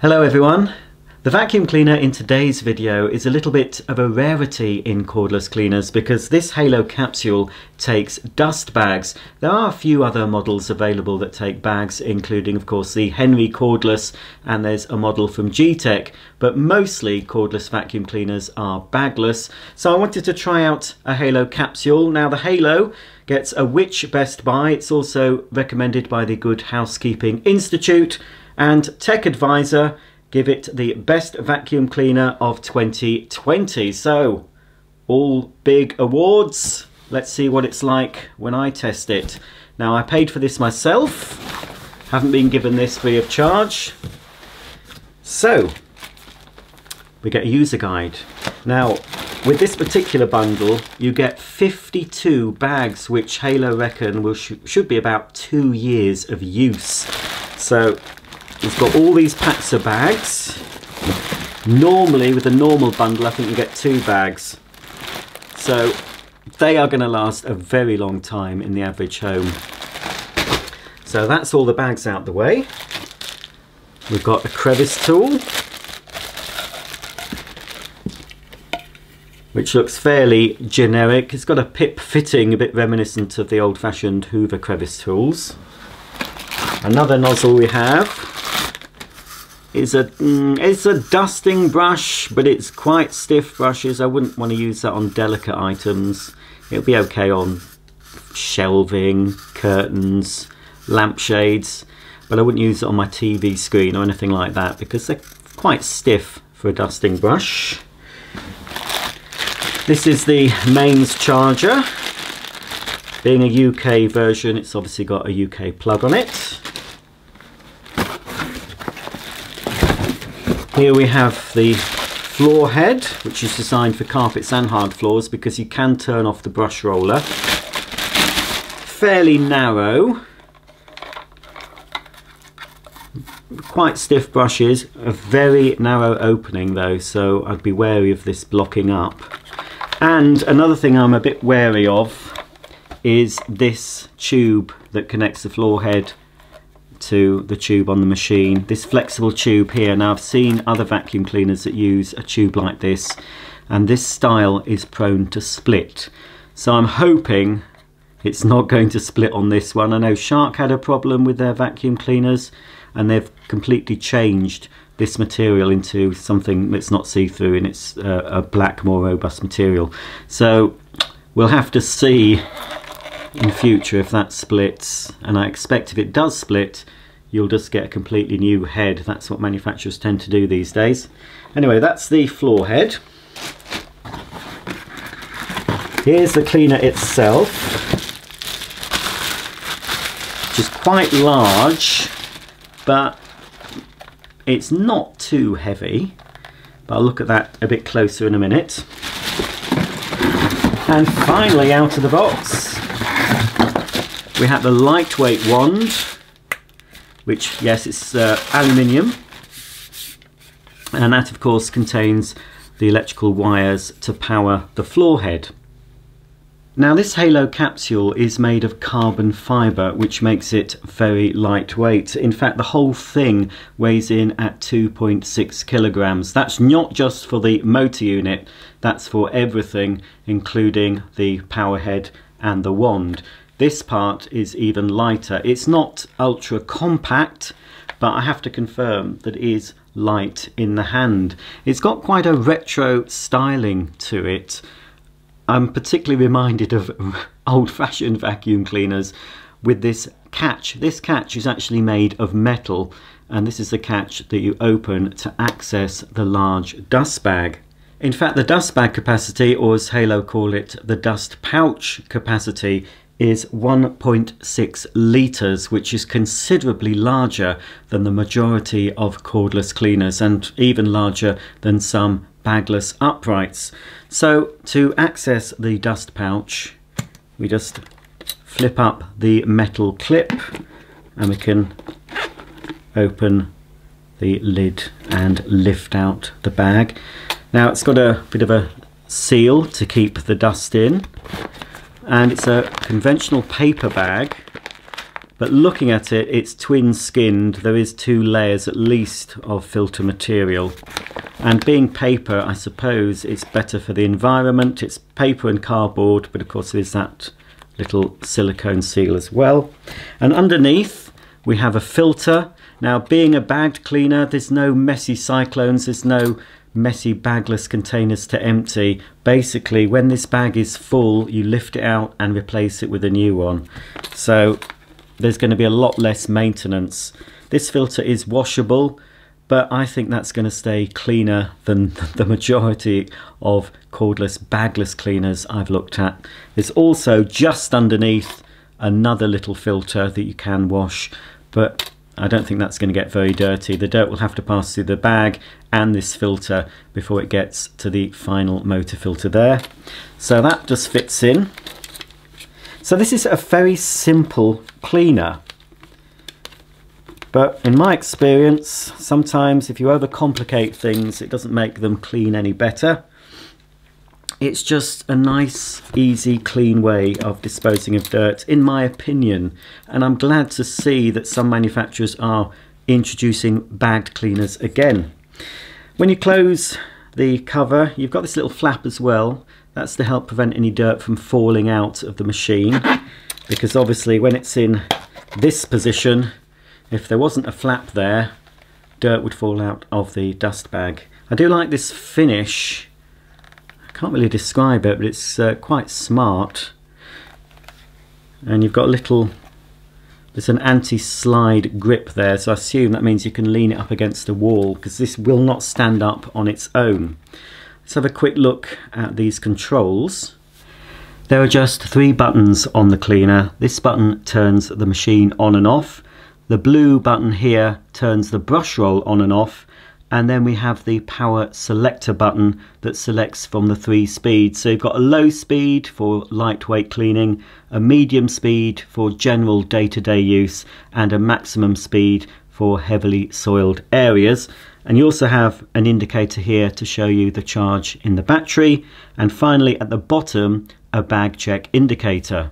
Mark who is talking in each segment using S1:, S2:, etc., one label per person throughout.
S1: Hello everyone. The vacuum cleaner in today's video is a little bit of a rarity in cordless cleaners because this Halo capsule takes dust bags. There are a few other models available that take bags including of course the Henry cordless and there's a model from Gtech but mostly cordless vacuum cleaners are bagless. So I wanted to try out a Halo capsule. Now the Halo gets a Which Best Buy. It's also recommended by the Good Housekeeping Institute and Tech Advisor give it the best vacuum cleaner of 2020. So, all big awards. Let's see what it's like when I test it. Now, I paid for this myself. Haven't been given this free of charge. So, we get a user guide. Now, with this particular bundle, you get 52 bags, which Halo reckon will sh should be about two years of use. So We've got all these packs of bags. Normally, with a normal bundle, I think you get two bags. So they are going to last a very long time in the average home. So that's all the bags out the way. We've got a crevice tool. Which looks fairly generic. It's got a pip fitting, a bit reminiscent of the old-fashioned Hoover crevice tools. Another nozzle we have is a mm, it's a dusting brush, but it's quite stiff brushes. I wouldn't want to use that on delicate items. It'll be okay on shelving, curtains, lampshades, but I wouldn't use it on my TV screen or anything like that because they're quite stiff for a dusting brush. This is the mains charger. Being a UK version, it's obviously got a UK plug on it. Here we have the floor head, which is designed for carpets and hard floors because you can turn off the brush roller. Fairly narrow. Quite stiff brushes, a very narrow opening though, so I'd be wary of this blocking up. And another thing I'm a bit wary of is this tube that connects the floor head to the tube on the machine. This flexible tube here, now I've seen other vacuum cleaners that use a tube like this and this style is prone to split. So I'm hoping it's not going to split on this one. I know Shark had a problem with their vacuum cleaners and they've completely changed this material into something that's not see-through and it's uh, a black more robust material. So we'll have to see in future if that splits and I expect if it does split you'll just get a completely new head. That's what manufacturers tend to do these days. Anyway that's the floor head. Here's the cleaner itself which is quite large but it's not too heavy. But I'll look at that a bit closer in a minute. And finally out of the box we have the lightweight wand, which, yes, it's uh, aluminium. And that, of course, contains the electrical wires to power the floor head. Now this Halo capsule is made of carbon fibre which makes it very lightweight. In fact the whole thing weighs in at 2.6 kilograms. That's not just for the motor unit, that's for everything including the power head and the wand. This part is even lighter. It's not ultra compact, but I have to confirm that it is light in the hand. It's got quite a retro styling to it. I'm particularly reminded of old-fashioned vacuum cleaners with this catch. This catch is actually made of metal and this is the catch that you open to access the large dust bag. In fact, the dust bag capacity, or as Halo call it, the dust pouch capacity, is 1.6 litres, which is considerably larger than the majority of cordless cleaners and even larger than some bagless uprights. So to access the dust pouch, we just flip up the metal clip and we can open the lid and lift out the bag. Now it's got a bit of a seal to keep the dust in and it's a conventional paper bag but looking at it it's twin skinned there is two layers at least of filter material. And being paper I suppose it's better for the environment. It's paper and cardboard but of course there's that little silicone seal as well. And underneath we have a filter. Now being a bagged cleaner there's no messy cyclones there's no messy bagless containers to empty. Basically when this bag is full you lift it out and replace it with a new one. So there's going to be a lot less maintenance. This filter is washable but I think that's going to stay cleaner than the majority of cordless bagless cleaners I've looked at. There's also just underneath another little filter that you can wash, but I don't think that's going to get very dirty. The dirt will have to pass through the bag and this filter before it gets to the final motor filter there. So that just fits in. So this is a very simple cleaner. But in my experience, sometimes if you overcomplicate things, it doesn't make them clean any better. It's just a nice, easy, clean way of disposing of dirt, in my opinion. And I'm glad to see that some manufacturers are introducing bagged cleaners again. When you close the cover, you've got this little flap as well. That's to help prevent any dirt from falling out of the machine. Because obviously when it's in this position, if there wasn't a flap there, dirt would fall out of the dust bag. I do like this finish. Can't really describe it, but it's uh, quite smart. And you've got a little, there's an anti-slide grip there, so I assume that means you can lean it up against a wall, because this will not stand up on its own. Let's have a quick look at these controls. There are just three buttons on the cleaner. This button turns the machine on and off. The blue button here turns the brush roll on and off and then we have the power selector button that selects from the three speeds. So you've got a low speed for lightweight cleaning, a medium speed for general day-to-day -day use and a maximum speed for heavily soiled areas. And you also have an indicator here to show you the charge in the battery. And finally at the bottom, a bag check indicator.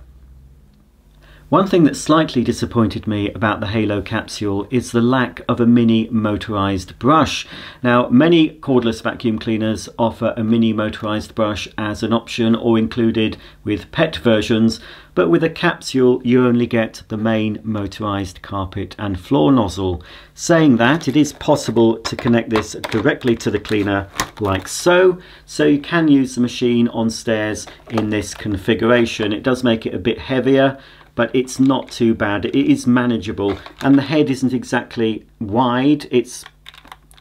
S1: One thing that slightly disappointed me about the Halo capsule is the lack of a mini motorized brush. Now many cordless vacuum cleaners offer a mini motorized brush as an option or included with PET versions but with a capsule you only get the main motorized carpet and floor nozzle. Saying that it is possible to connect this directly to the cleaner like so so you can use the machine on stairs in this configuration. It does make it a bit heavier but it's not too bad. It is manageable and the head isn't exactly wide. It's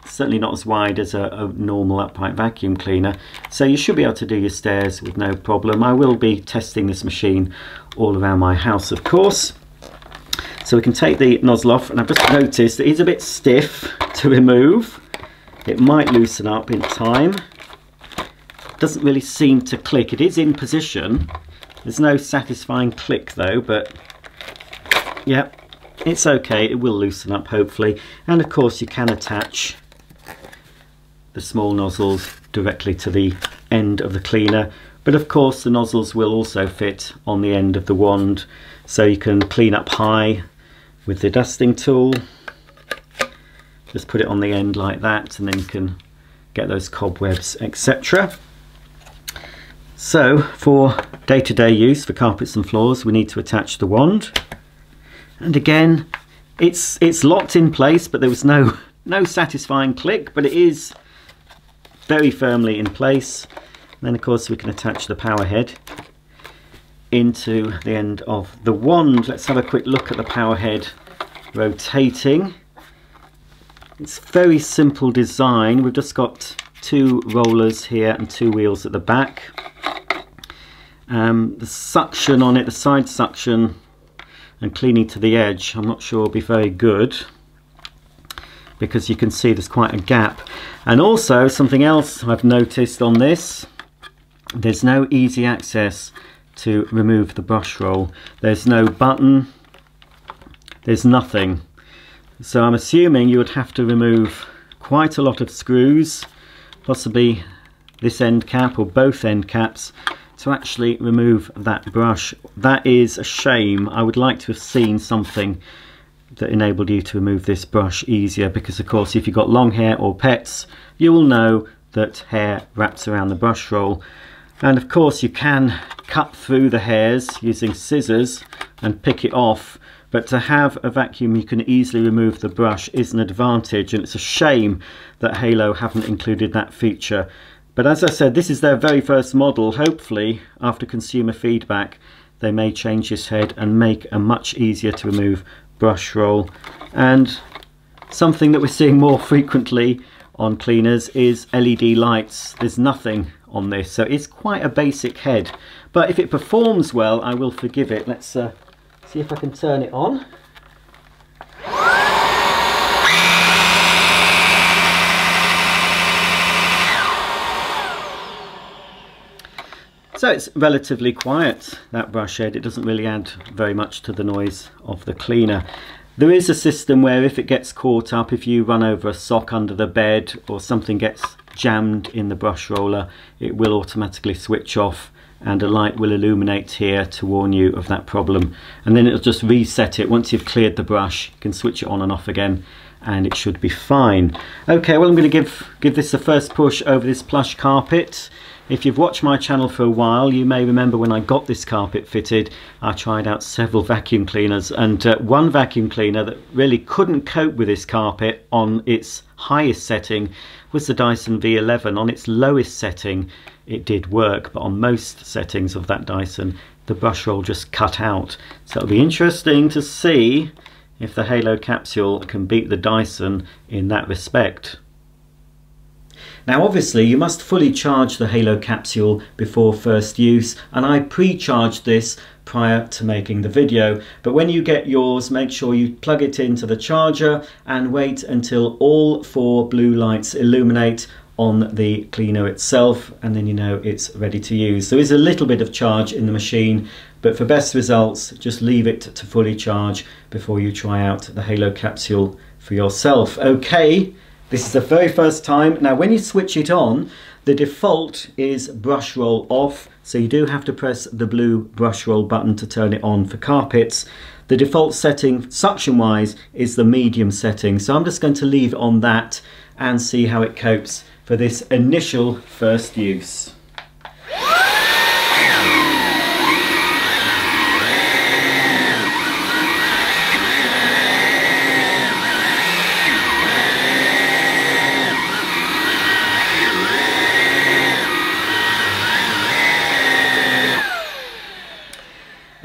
S1: certainly not as wide as a, a, normal upright vacuum cleaner. So you should be able to do your stairs with no problem. I will be testing this machine all around my house, of course. So we can take the nozzle off and I've just noticed that it's a bit stiff to remove. It might loosen up in time. Doesn't really seem to click. It is in position, there's no satisfying click though, but yeah, it's okay. It will loosen up hopefully. And of course you can attach the small nozzles directly to the end of the cleaner. But of course the nozzles will also fit on the end of the wand so you can clean up high with the dusting tool. Just put it on the end like that and then you can get those cobwebs etc. So for day-to-day -day use for carpets and floors we need to attach the wand. And again it's it's locked in place but there was no no satisfying click but it is very firmly in place. And then of course we can attach the power head into the end of the wand. Let's have a quick look at the power head rotating. It's very simple design. We've just got two rollers here and two wheels at the back um, the suction on it, the side suction and cleaning to the edge, I'm not sure will be very good because you can see there's quite a gap. And also something else I've noticed on this, there's no easy access to remove the brush roll. There's no button, there's nothing. So I'm assuming you would have to remove quite a lot of screws, possibly this end cap or both end caps to actually remove that brush. That is a shame. I would like to have seen something that enabled you to remove this brush easier because of course if you've got long hair or pets you will know that hair wraps around the brush roll and of course you can cut through the hairs using scissors and pick it off but to have a vacuum you can easily remove the brush is an advantage and it's a shame that Halo haven't included that feature but as I said this is their very first model. Hopefully after consumer feedback they may change this head and make a much easier to remove brush roll. And something that we're seeing more frequently on cleaners is LED lights. There's nothing on this so it's quite a basic head. But if it performs well I will forgive it. Let's uh, see if I can turn it on So it's relatively quiet, that brush head. It doesn't really add very much to the noise of the cleaner. There is a system where if it gets caught up, if you run over a sock under the bed or something gets jammed in the brush roller, it will automatically switch off and a light will illuminate here to warn you of that problem. And then it'll just reset it. Once you've cleared the brush, you can switch it on and off again and it should be fine. Okay, well I'm going to give, give this the first push over this plush carpet. If you've watched my channel for a while, you may remember when I got this carpet fitted, I tried out several vacuum cleaners and uh, one vacuum cleaner that really couldn't cope with this carpet on its highest setting was the Dyson V11. On its lowest setting, it did work, but on most settings of that Dyson, the brush roll just cut out. So it'll be interesting to see if the Halo capsule can beat the Dyson in that respect. Now obviously you must fully charge the Halo capsule before first use and I pre-charged this prior to making the video but when you get yours make sure you plug it into the charger and wait until all four blue lights illuminate on the cleaner itself and then you know it's ready to use. There is a little bit of charge in the machine but for best results just leave it to fully charge before you try out the Halo capsule for yourself. Okay, this is the very first time. Now when you switch it on, the default is brush roll off, so you do have to press the blue brush roll button to turn it on for carpets. The default setting, suction wise, is the medium setting, so I'm just going to leave on that and see how it copes for this initial first use.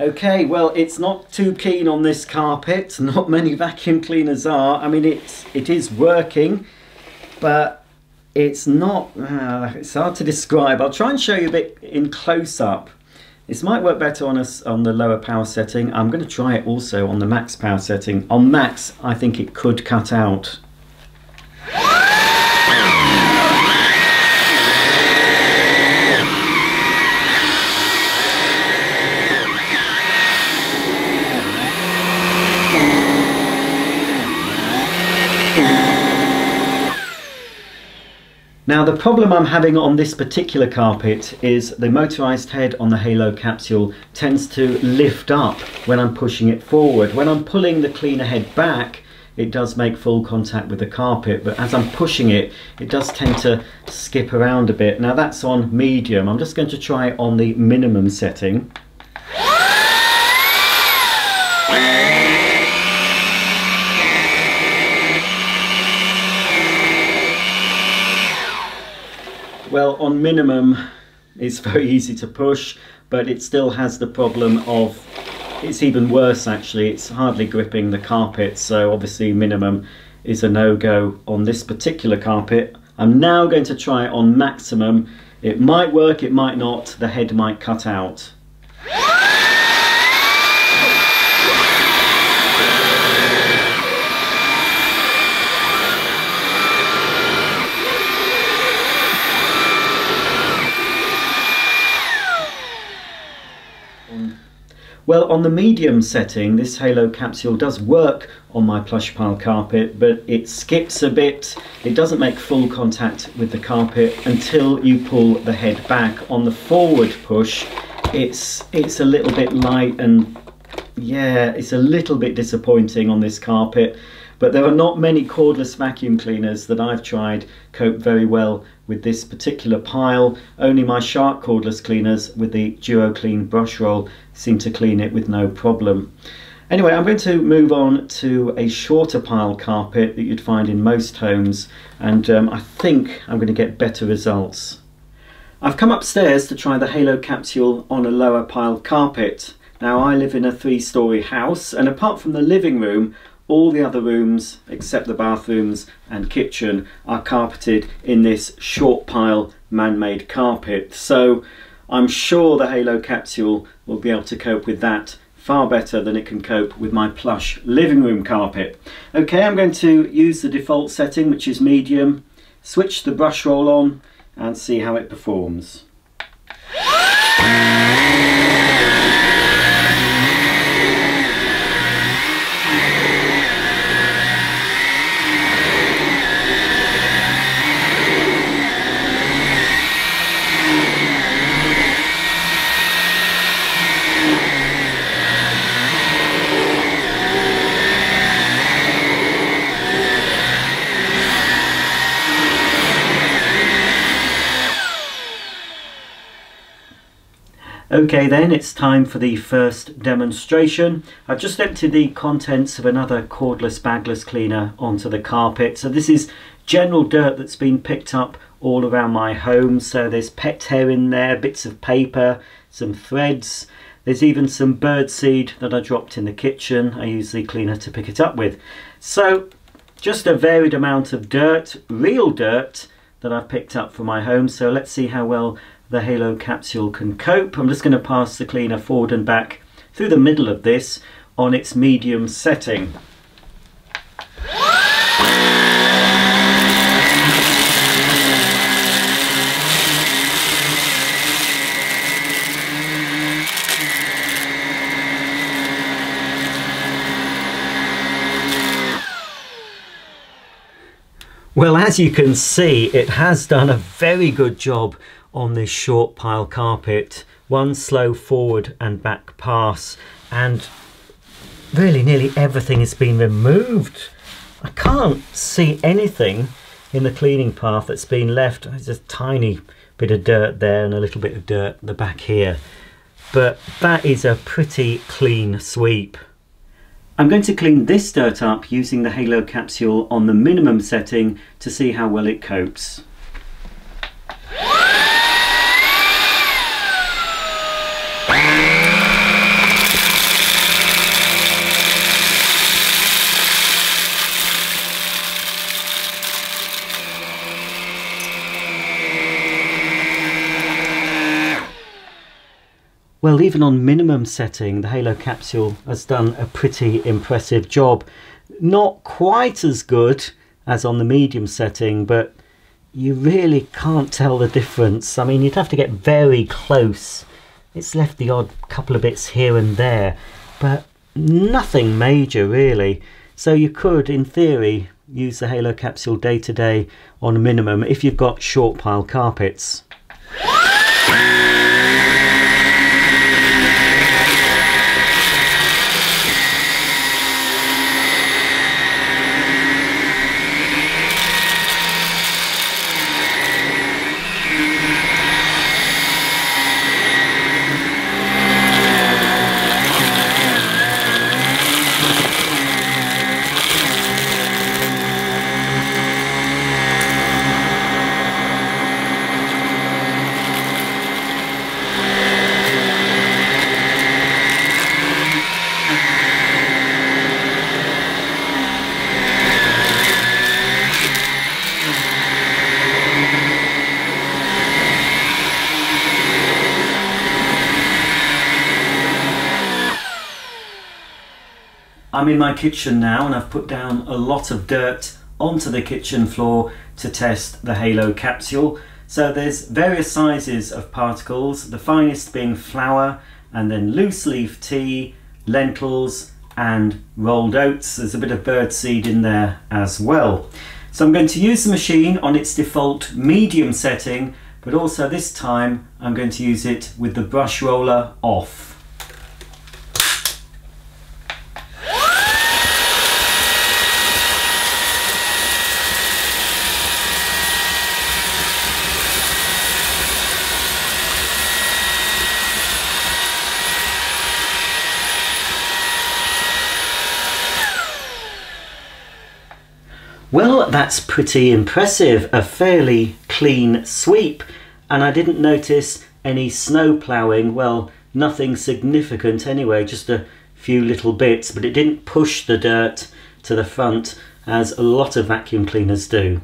S1: Okay, well, it's not too keen on this carpet. Not many vacuum cleaners are. I mean, it's it is working, but it's not. Uh, it's hard to describe. I'll try and show you a bit in close up. This might work better on us on the lower power setting. I'm going to try it also on the max power setting. On max, I think it could cut out Now the problem I'm having on this particular carpet is the motorized head on the Halo capsule tends to lift up when I'm pushing it forward. When I'm pulling the cleaner head back it does make full contact with the carpet but as I'm pushing it it does tend to skip around a bit. Now that's on medium. I'm just going to try on the minimum setting. Well, on minimum, it's very easy to push, but it still has the problem of, it's even worse actually, it's hardly gripping the carpet, so obviously minimum is a no-go on this particular carpet. I'm now going to try it on maximum. It might work, it might not, the head might cut out. Well, on the medium setting, this Halo capsule does work on my plush pile carpet, but it skips a bit. It doesn't make full contact with the carpet until you pull the head back. On the forward push, it's it's a little bit light and yeah, it's a little bit disappointing on this carpet. But there are not many cordless vacuum cleaners that I've tried cope very well with this particular pile. Only my Shark cordless cleaners with the Duo Clean brush roll seem to clean it with no problem. Anyway, I'm going to move on to a shorter pile carpet that you'd find in most homes and um, I think I'm going to get better results. I've come upstairs to try the Halo capsule on a lower pile carpet. Now I live in a three storey house and apart from the living room all the other rooms, except the bathrooms and kitchen, are carpeted in this short pile man-made carpet. So I'm sure the Halo capsule will be able to cope with that far better than it can cope with my plush living room carpet. Okay, I'm going to use the default setting, which is medium, switch the brush roll on and see how it performs. Okay then, it's time for the first demonstration. I've just emptied the contents of another cordless bagless cleaner onto the carpet. So this is general dirt that's been picked up all around my home. So there's pet hair in there, bits of paper, some threads. There's even some bird seed that I dropped in the kitchen. I use the cleaner to pick it up with. So just a varied amount of dirt, real dirt, that I've picked up for my home. So let's see how well the Halo capsule can cope. I'm just going to pass the cleaner forward and back through the middle of this on its medium setting. Well, as you can see, it has done a very good job on this short pile carpet. One slow forward and back pass and really nearly everything has been removed. I can't see anything in the cleaning path that's been left. There's a tiny bit of dirt there and a little bit of dirt the back here. But that is a pretty clean sweep. I'm going to clean this dirt up using the Halo capsule on the minimum setting to see how well it copes. Well, even on minimum setting, the Halo capsule has done a pretty impressive job. Not quite as good as on the medium setting, but you really can't tell the difference. I mean, you'd have to get very close. It's left the odd couple of bits here and there, but nothing major really. So you could, in theory, use the Halo capsule day to day on a minimum if you've got short pile carpets. I'm in my kitchen now and I've put down a lot of dirt onto the kitchen floor to test the Halo capsule. So there's various sizes of particles, the finest being flour and then loose leaf tea, lentils and rolled oats. There's a bit of bird seed in there as well. So I'm going to use the machine on its default medium setting, but also this time I'm going to use it with the brush roller off. Well, that's pretty impressive. A fairly clean sweep. And I didn't notice any snow ploughing. Well, nothing significant anyway, just a few little bits. But it didn't push the dirt to the front as a lot of vacuum cleaners do.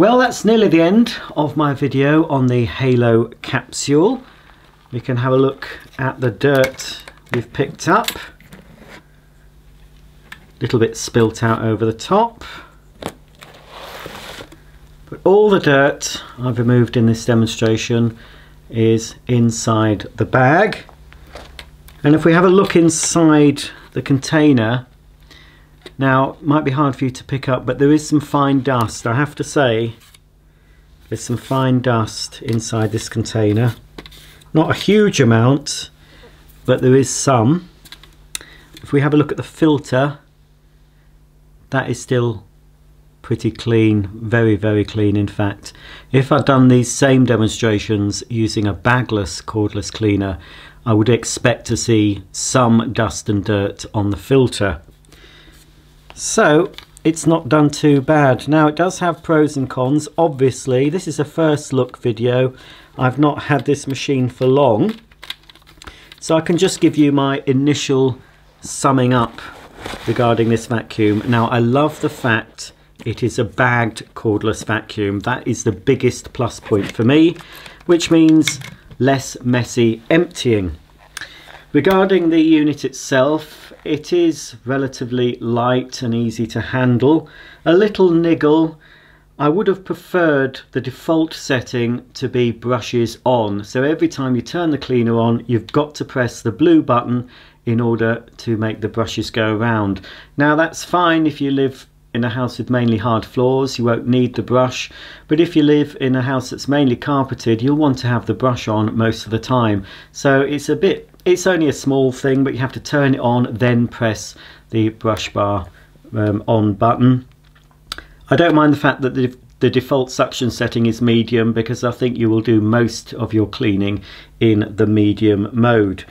S1: Well, that's nearly the end of my video on the Halo capsule. We can have a look at the dirt we've picked up. Little bit spilt out over the top. But all the dirt I've removed in this demonstration is inside the bag. And if we have a look inside the container, now, might be hard for you to pick up, but there is some fine dust. I have to say, there's some fine dust inside this container. Not a huge amount, but there is some. If we have a look at the filter, that is still pretty clean, very, very clean in fact. If I'd done these same demonstrations using a bagless cordless cleaner, I would expect to see some dust and dirt on the filter. So it's not done too bad. Now it does have pros and cons. Obviously this is a first look video. I've not had this machine for long. So I can just give you my initial summing up regarding this vacuum. Now I love the fact it is a bagged cordless vacuum. That is the biggest plus point for me, which means less messy emptying. Regarding the unit itself, it is relatively light and easy to handle. A little niggle, I would have preferred the default setting to be brushes on. So every time you turn the cleaner on, you've got to press the blue button in order to make the brushes go around. Now that's fine if you live in a house with mainly hard floors you won't need the brush but if you live in a house that's mainly carpeted you'll want to have the brush on most of the time so it's a bit it's only a small thing, but you have to turn it on, then press the brush bar um, on button. I don't mind the fact that the, the default suction setting is medium because I think you will do most of your cleaning in the medium mode.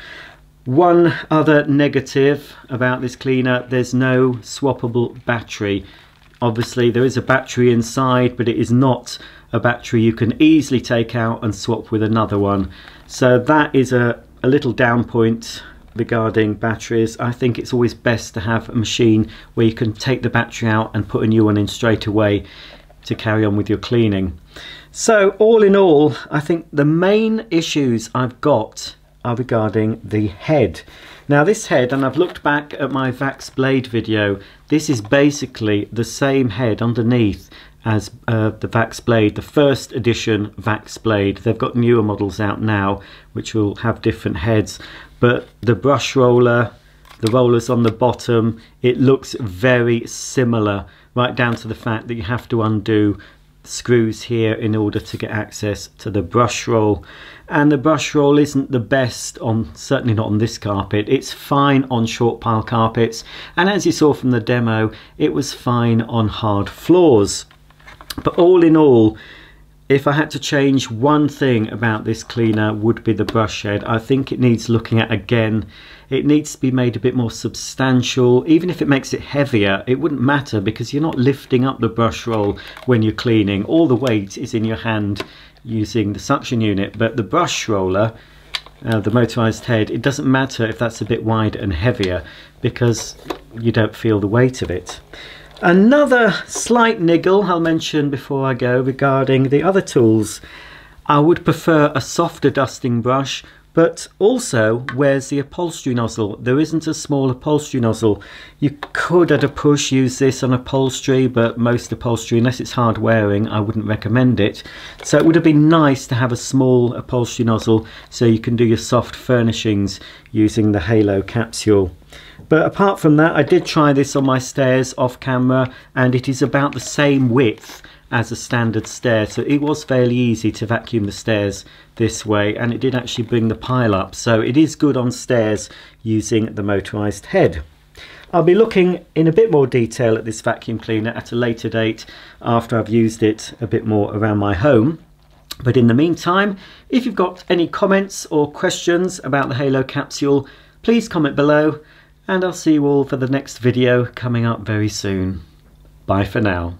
S1: One other negative about this cleaner, there's no swappable battery. Obviously there is a battery inside, but it is not a battery you can easily take out and swap with another one. So that is a, a little down point regarding batteries. I think it's always best to have a machine where you can take the battery out and put a new one in straight away to carry on with your cleaning. So all in all, I think the main issues I've got are regarding the head. Now this head, and I've looked back at my Vax Blade video, this is basically the same head underneath as uh, the Vax Blade, the first edition Vax Blade. They've got newer models out now which will have different heads, but the brush roller, the rollers on the bottom, it looks very similar, right down to the fact that you have to undo screws here in order to get access to the brush roll. And the brush roll isn't the best on certainly not on this carpet. It's fine on short pile carpets and as you saw from the demo it was fine on hard floors but all in all if I had to change one thing about this cleaner would be the brush head. I think it needs looking at again. It needs to be made a bit more substantial. Even if it makes it heavier, it wouldn't matter because you're not lifting up the brush roll when you're cleaning. All the weight is in your hand using the suction unit. But the brush roller, uh, the motorized head, it doesn't matter if that's a bit wider and heavier because you don't feel the weight of it. Another slight niggle I'll mention before I go regarding the other tools. I would prefer a softer dusting brush but also where's the upholstery nozzle? There isn't a small upholstery nozzle. You could at a push use this on upholstery but most upholstery unless it's hard wearing I wouldn't recommend it. So it would have been nice to have a small upholstery nozzle so you can do your soft furnishings using the halo capsule but apart from that, I did try this on my stairs off camera and it is about the same width as a standard stair. So it was fairly easy to vacuum the stairs this way and it did actually bring the pile up. So it is good on stairs using the motorized head. I'll be looking in a bit more detail at this vacuum cleaner at a later date after I've used it a bit more around my home. But in the meantime, if you've got any comments or questions about the Halo capsule, please comment below and I'll see you all for the next video coming up very soon. Bye for now.